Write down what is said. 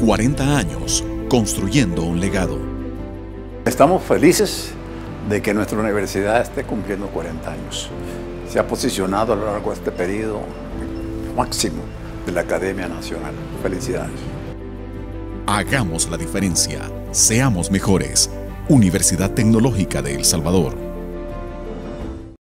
40 años construyendo un legado. Estamos felices de que nuestra universidad esté cumpliendo 40 años. Se ha posicionado a lo largo de este periodo máximo de la Academia Nacional. Felicidades. Hagamos la diferencia. Seamos mejores. Universidad Tecnológica de El Salvador.